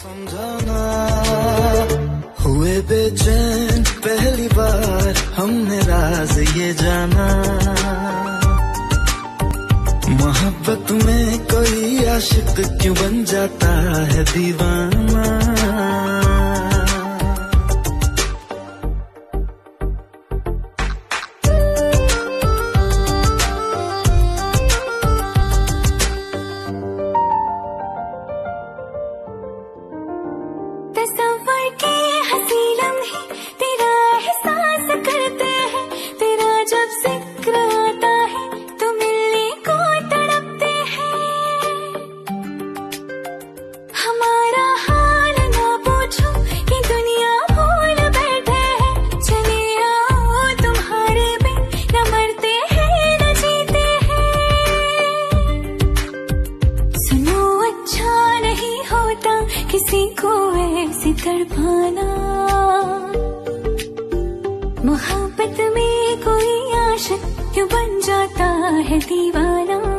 समझाना। हुए बेचैन, पहली बार हमने राज ये जाना। मोहब्बत में कोई आशिक क्यों बन जाता है दीवाना? के हँसी होता किसी को ऐसे तड़पाना। मोहब्बत में कोई आशक क्यों बन जाता है दीवाना?